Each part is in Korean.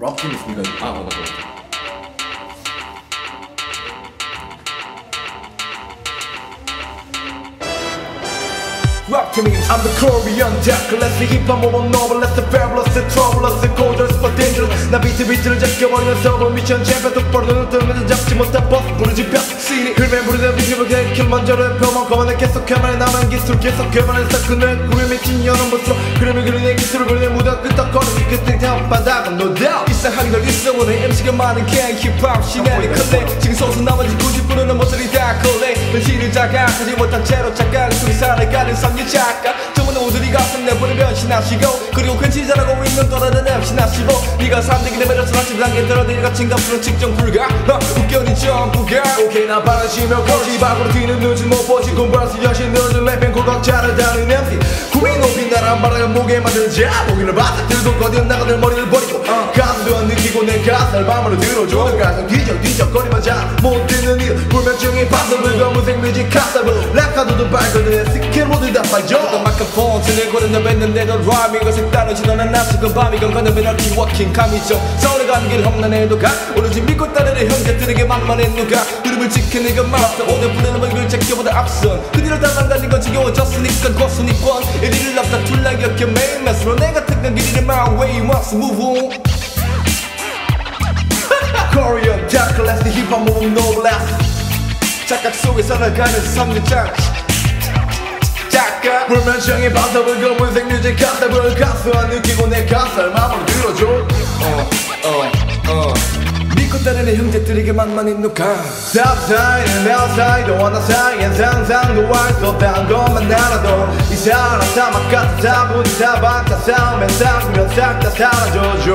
락팀 있으니까 아 맞다 맞다 Rock to me, I'm the Korean Jack Let's the hip hop more noble Let's the fabulous, the troublous, the gorgeous, but dangerous. 나 비트 비트를 잡혀버리는 서버 미션 챔피언 똑바로 눈을 뜨면 잡지 못한 버스 부르지 벽 시리. 흘면 부르는 비트를 개킬 먼저 랩혀만 거만해 계속 해만해 남은 기술 계속 개발해 사건을 구려 미친 연원 보스 그림을 그리는 기술을 그리는 무대 끄떡거리는 끝에 바닥은 no doubt 이상하게 널 있어보네. MC가 많은 갱 힙합 시간이 클래 지금 소수 나머지 90%는 모서리 다 컬레 현실을 자각하지 못한 채로 착각. 속에 살아가는 상류 작가 저번에 오들이 가슴 내보내 변신하시고. 그리고 괜히 잘하고 있는 또다른 MC 나시고. 네가 3대기 레벨에서 다시 단계 들어내려 같은 값으로 측정 불가. 어, 웃겨니 전부가. 오케이 나 바라시며 거지. 밖으로 튀는 눈치 못 보지. 공부하면서 여신 늦은 랩행 고각자를 다는 MC 구미 높이 나란 바람을 목에 만들자 보기를 바싹 들고 거든 나가들 머리를 버리고. 내 가슴을 밤으로 들어줘 내 가슴. 뒤적 뒤적거리면 잘못 듣는 일 불면증이 파서블 검은색 뮤직 카사블 랩카드도 빨거든 스킬 모두 다 어떤 빠져. 마크폰 진을 는 뱉는데도 라미가 색다른 신호는 낯익은 밤이건 건너면 어키 워킹 감이죠. 서울에 가는 길 험난해도 가? 오로지 믿고 따르는 형제들에게 만만해 누가? 흐름을 지키는 건 맞다 오늘 부르는 걸 제껴보다 앞선. 그들을 따라가는 건 지겨워졌으니까 고순위권. 이리를 납다 둘락 역겨 매일 메스로 내가 택한 길이를 my way must move on No less 착각 속에 살아가는 삼류장. 작가 불면증이 바닥을 검은색 뮤직 가슴 안 느끼고 내 가슴을 마음으로 들어줘. 어 어 어 믿고 따르는 형제들에게 만만해 누가 sign 내 사이도 원하 사이엔 상상도 할수 없다는 것만 알아도 이 사람 사막 같은 사분이 사박다 싸우면 싸우면 싹다 사라져줘.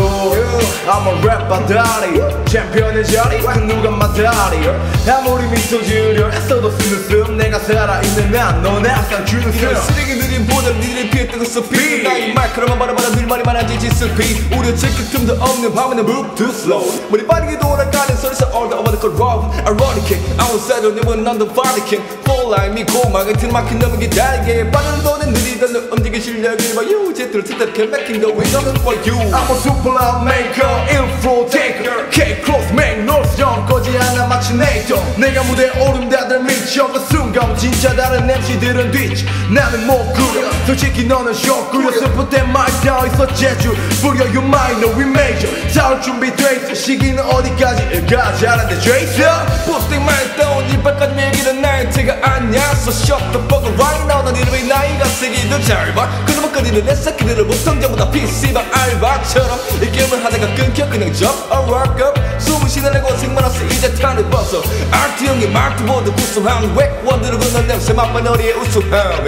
I'm a rap 바다리 챔피언의 자리 그 누가 마다리. 아무리 미소 지으려 애써도 쓰는 숨 내가 살아있는 난넌 항상 주는 이런 숨 쓰레기 느린 보들 니들이 피해 뜨고 습비 나이 마이크로만 바라봐라 늘 말이 많아지 지슬피 우려 지킬 틈도 없는 밤에는 move too slow. 머리 빠르게 돌아가는 소리서 all over the road ironic outside 님은 난 the Vatican fall like me 고막에 틀막힌 너무 기다리게 빠른 돈에 느리던 너 움직임 실력을 봐요 제트를 특별하게 맥힌 the way coming for you I'm a super loud maker, info taker K close make noise 정 거지 않아 마치 네이터 내가 무대에 오른 다들 미쳐 그 순간 진짜 다른 MC들은 뒤치 나는 못 꾸려 솔직히 너는 쇼 꾸려 슬플 때더 있어 제주 뿌려 you might know we major 싸울 준비돼 있어 시기는 어디 까지 일까 잘한데 죄 있어 포스팅 많이 떠온 이빨까지 밀기는 나이트가 아니야 So shut the fuck up right now 난 이름이 나이가 세기도 짧아 그놈의 거리는 내 새끼들을 보통 전부 다 PC방 알바처럼 이 게임을 하다가 끊겨 그냥 jump or work up 숨을 쉬내고 생만 없어 이제 탄을 벗어 RT 형이 말투보드 구수한 웩원들을 건넌 냄새 맛만 너리의 우수함.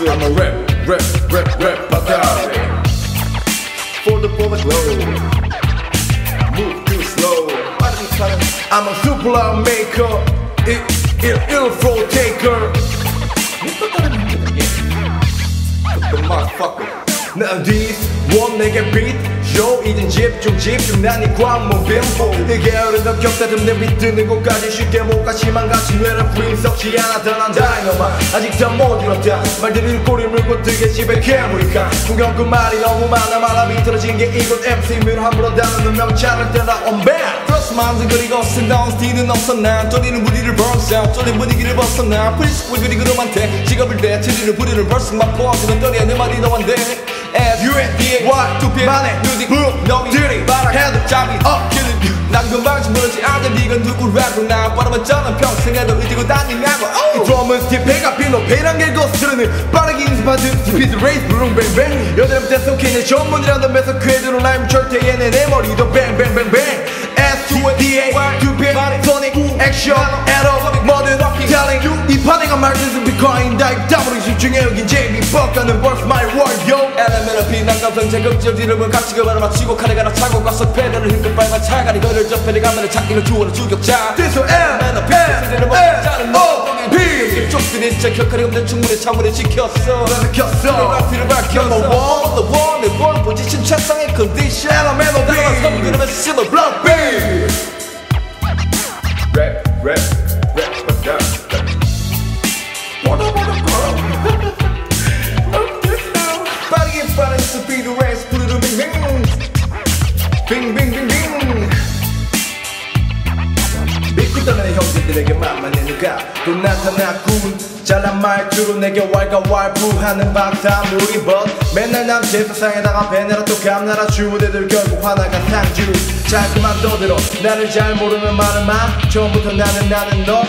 I'm a rap rap rap rap 바다리 For the for the I'm a super loud maker I- I- info taker The motherfucker 난 this one 내게 beat show 이젠 집중 집중. 난이 광목 빈보 이게 어려서 격다듬 내 비트는 곳까지 쉽게 못 가. 심한 같이 뇌를 부인 썩지 않았던 난 다이너마 아직 다못 이뤘다. 말들이 꼬리 물고 뜨게 집에 괴물이가 구경 그 말이 너무 많아. 말아 비틀어진 게 이곳 MC면 함부로 다루는 명찰을 따라 on back 플러스 만든 그리고 쓴 다운 스티는 없었나 쫄리는 무리를 벗어 쫄린 분위기를 벗어나 프리스쿨 그리 그놈한테 직업을 대. 체리를 부리는 벌써 포함되는 떨이야. 내 말이 너한테 S U N D A Y 두 피, 만에 뮤직 붐, 너희 들이, 바라 헤드, 잠이 you 난 금방 좀 모르지 아들 네가 누구라고 나 뻔하면 저는 평생에도 의지고 다니냐고. 이 드럼은 스티페가 필로 배란길 거스르는 빠르게 인스파드 스피드 레이스 부릉뱅뱅 여드름 속해내 전문이라는 매서 쾌드로 라임 절대 얘네 내 머리도 뱅뱅뱅뱅 S2DA 두피 소닉 액션 에러 뭐든 텔링 이 파네가 말든 스피커인 다입 다으로 집중해 여긴 뻑가는 벌스 마이 월요 엘레멘트 비 난 감성 제극적 이름을 같이 그바로 맞추고 칼에 갈아 차고 가서 페달을 힘껏 밟아 차가리 거를 접해내 가면을 찾기를 주어로 주격자. This is M M M O P. 쪽들이 제 격하리 없는 충분히 창문을 지켰어. 켰어. 라피를 밝혔어. Number one. The one, the one 포지션 최상의 컨디션 Elemental B. 따라와 섬기는 실버 Block B 랩, 랩, 만만 내누가? 또 나타났군 잘난 말투로 내게 왈가왈부하는 방탄물이 but 맨날 남제 세상에다가 배내라 또 감나라 주무대들 결국 하나가 상주 자 그만 떠들어. 나를 잘 모르는 말은 마. 처음부터 나는 나는 너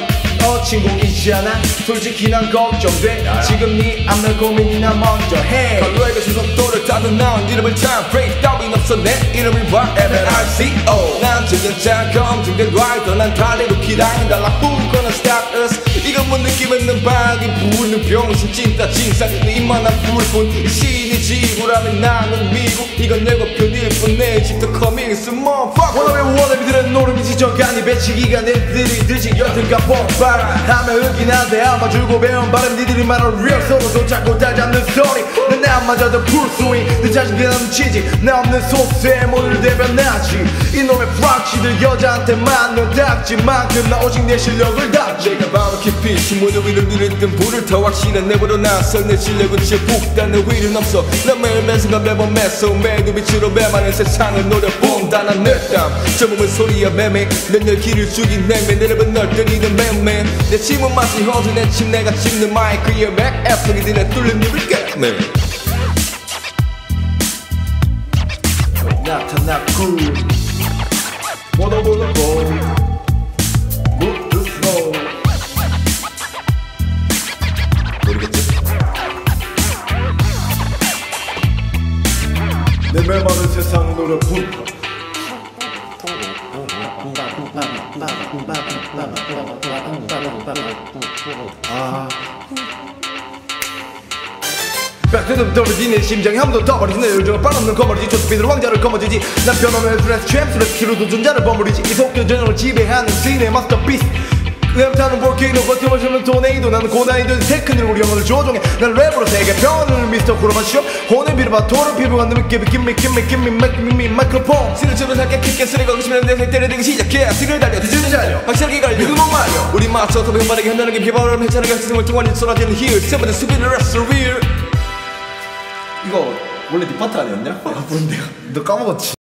어 친구이잖아? 솔직히 난 걱정돼. 지금 네 앞날 고민이나 먼저 해. 갈로에게 주석도를 따는 난 이름을 참 break 따윈 없어 내 이름을 봐 MNRCO 난잘 검증된 라이더 난 달리고 기다린 달라 Who gonna stop us. 이건 뭐 느낌 있는 박이 부는 병신 찐따 진상 내 입만한 불뿐. 신이 지구라면 나는 미국. 이건 내 고편일 뿐내 집도 coming soon motherfucker 원어의 원어비들은 노름이 지정간이 배치기가 내 들이 드지 여튼가 폭발 하면 으긴 한데 아마 주고 배운 발음 니들이 말하는 real 서로도 자꾸 다 잡는 소리 난 나마저도 풀스윙 내 자신이 넘치지. 나 없는 소스에 모두를 대변하지. 이놈의 프락치들 여자한테 맞는 닥지만큼 나 오직 내 실력을 닥지 바로 깊이 신무도 위를 누렸던 불을 더 확실한 내보러 나서 내 실력은 지북다는 위는 없어 난 매일 매 순간 매번 매서 매도 빛으로 매만은 세상을 노려 뿜다난 내땀 저 몸은 소리야 매매. 내늘 길을 죽인 내매. 내 랩은 널 때리는 매매. 내 침은 마치 허드 내침 내가 짚는 마이크에 맥. 애플이들의 뚫린 입을 깨매. 나타났군 보도보도보. 무 벽두둑 떨어진 내 심장이 한번더 떠버리지 내 요정은 빨없는 거머리지. 조스피들 왕자를 거머쥐지. 난 변함의 드레스 챔스 레스 키로 도전자를 버무리지. 이 속견 전형을 지배하는 씬의 마스터피스 랩타는 볼케이노 버텨보시는 토네이도 나는 고난이도 테크닉 우리 영혼을 조종해. 난 랩으로 세계 변을 미스터 쿠로마쇼 혼을 비르바 토를 피부가 느끼 김미 김미 김미 마이크미 마이크로폰 스르처럼 살게 깊게 쓰레가 의심하는 내 때려대기 시작해. 스를 달려 뒤지는 자료 확실하게 갈려. 이거 못 말려. 우리 맞춰 더 변발하게 한다는 게 비바람 해차는 각성을 통한 쏟아지는 힐. 세번의 수비를 레슬 윌 이거 원래 네 파트 아니었냐? 아 뭔데요? 너 까먹었지